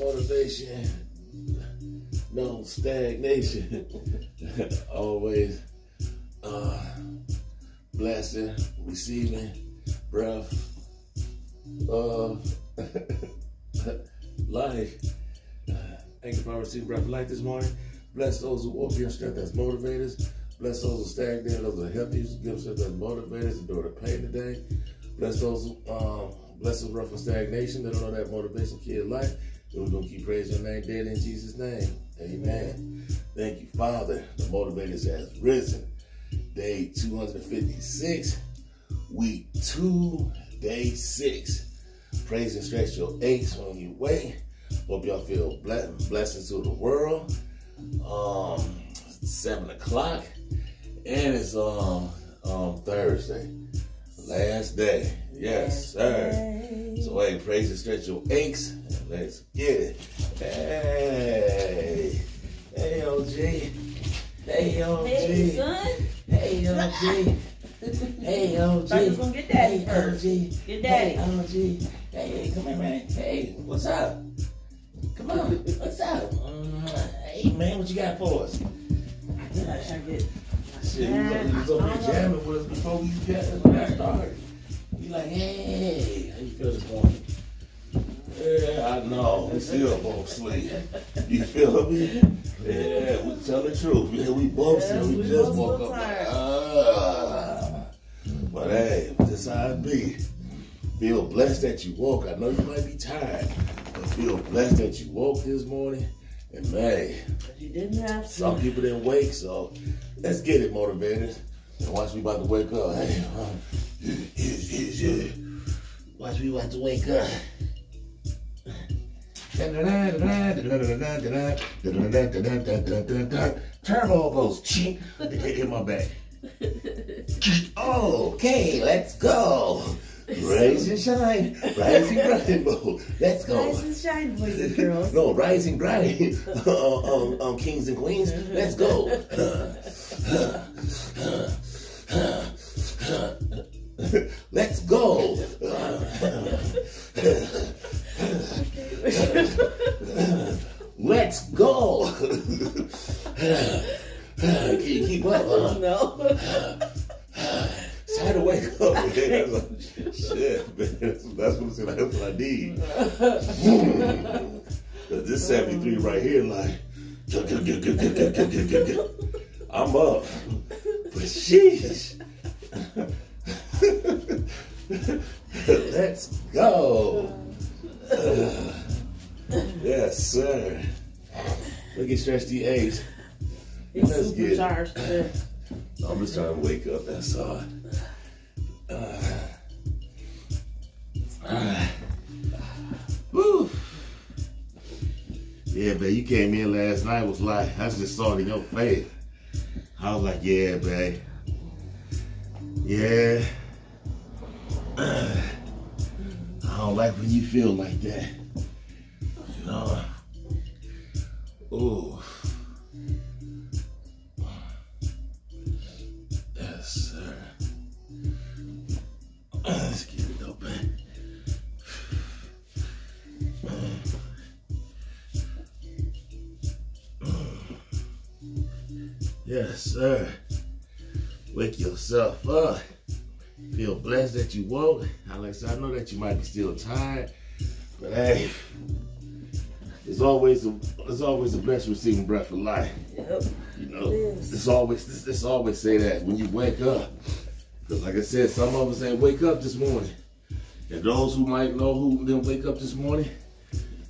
motivation, no stagnation. Always uh, blessing, receiving, breath, uh, life. Thank you for receiving breath of life this morning. Bless those who walk in strength as motivators. Bless those who stagnated, those who are healthy, give strength as motivators, endure the pain today. Bless those who um, bless those rough from stagnation. They don't know that motivation kill life. And we're gonna keep praising your name daily in Jesus' name. Amen. Thank you, Father. The motivators has risen. Day 256, week two, day six. Praise and stretch your aches on your way. Hope y'all feel blessings to the world. Um, seven o'clock, and it's um, um Thursday, last day. Yes, sir. So hey, praise and stretch your aches. OG. Hey, OG. Was gonna get daddy hey, first. OG. Get daddy. Hey, OG. Hey, come here, man. Hey, what's up? Come on. What's up? Hey, man, what you got for us? I get. Shit, you was, you was over there jamming with us before we got started. You like, hey, how you feel this morning? Yeah, I know. We still both sleep. You feel me? Yeah, we tell the truth. Yeah, we both Yes, sleep. We, we just woke up. tired. Uh, Ah. But hey, this how it be. Feel blessed that you woke. I know you might be tired, but feel blessed that you woke this morning. And man, But you didn't have to. some people didn't wake, so let's get it, motivated. And watch me about to wake up. Hey. Watch me about to wake up. Turbo goes in my back. Okay, let's go. Rise and shine, rising rainbow. Let's go. Rise and shine, boys and girls. No, rising bright, uh, um, um, kings and queens. Let's go. Let's go. Let's go. Can you keep up? Huh? no. It's time to wake up, man. That's like, shit, man. That's, that's what, that's what I need. Cause this 73 right here, like, I'm up. But sheesh. Let's go. yes, sir. Look at Stretch the A's. He's Let's get it. supercharged. I'm just trying to wake up, that's all. Uh, uh, woo. Yeah, man, you came in last night, was like, I just saw it in your face. I was like, yeah, babe. Yeah. Uh, I don't like when you feel like that. You know? Ooh. Yes, sir. Wake yourself up. Feel blessed that you woke. Alex, I know that you might be still tired, but hey, it's always a it's always a blessed receiving breath of life. Yep. You know, It is. it's always this, this always say that when you wake up. Because like I said, some of us ain't wake up this morning. And those who might know who didn't wake up this morning,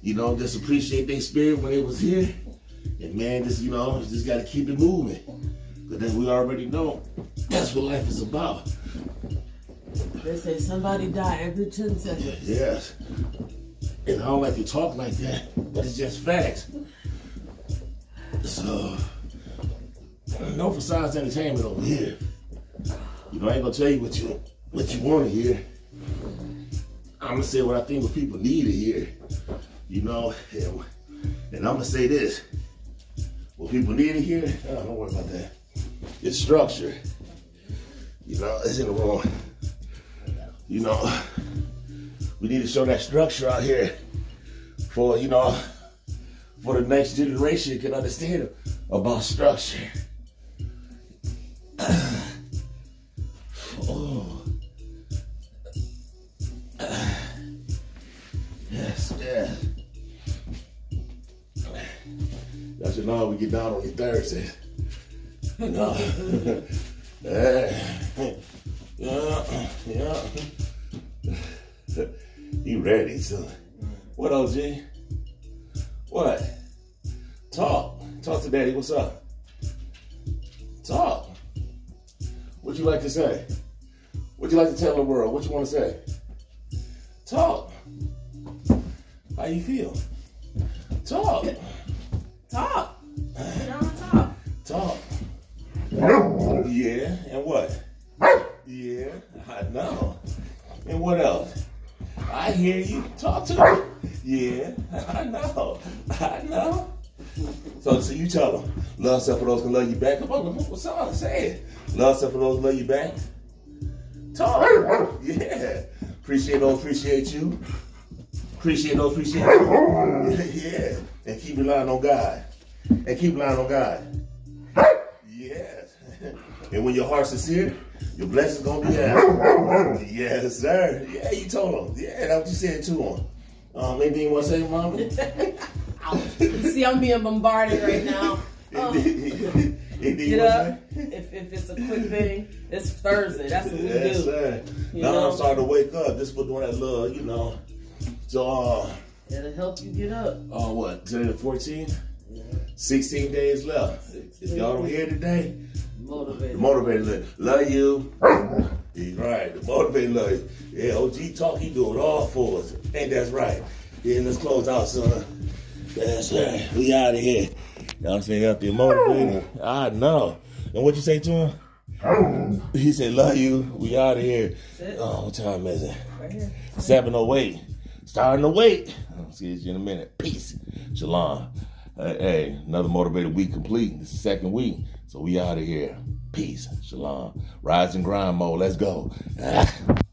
you know, just appreciate their spirit when it was here. And man, just you know, just gotta keep it moving. But then we already know that's what life is about. They say somebody die every 10 seconds. Yes. And I don't like to talk like that, but it's just facts. So, no facades entertainment over here. You know, I ain't gonna tell you what you what you want to hear. I'm gonna say what I think what people need to hear. You know, and, and I'm gonna say this: what people need to hear. Oh, don't worry about that. It's structure. You know, it's in the wrong. You know, we need to show that structure out here for you know for the next generation can understand about structure. Know how we get down on these Thursdays. No. yeah, yeah. You ready, son? What, OG? What? Talk. Talk to daddy. What's up? Talk. What you like to say? What you like to tell the world? What you want to say? Talk. How you feel? Talk. Talk. I know. I know. So, so you tell them, love self for those can love you back. Come on, what's up? Say it. Love self for those who love you back. Talk. Yeah. Appreciate those, appreciate you. Appreciate those, appreciate you. Yeah. And keep relying on God. And keep relying on God. Yes. And when your heart's sincere, your blessing's gonna be out. Yes, sir. Yeah, you told him. Yeah, that's what you said to him. Um, anything you want to say, Mama? See, I'm being bombarded right now. Um, get up. If, if it's a quick thing, it's Thursday. That's what we Yes, do. sir. You now know? I'm starting to wake up. This for doing that little, you know. So, uh, It'll help you get up. uh what? Today the 14th? 16 days left. If y'all don't hear today, Motivated. motivated love you. He's right. The motivated love you. Yeah, OG talk, he do it all for us. Ain't that's right? Yeah, let's close out, son. That's right. We out of here. Y'all say up there motivated. I know. And what you say to him? He said, love you. We out of here. Oh, what time is it? Right here. 708. Starting to wait. I'll see you in a minute. Peace. Shalom. Hey, hey, another motivated week complete. This is the second week. So we out of here. Peace. Shalom. Rise and grind mode. Let's go.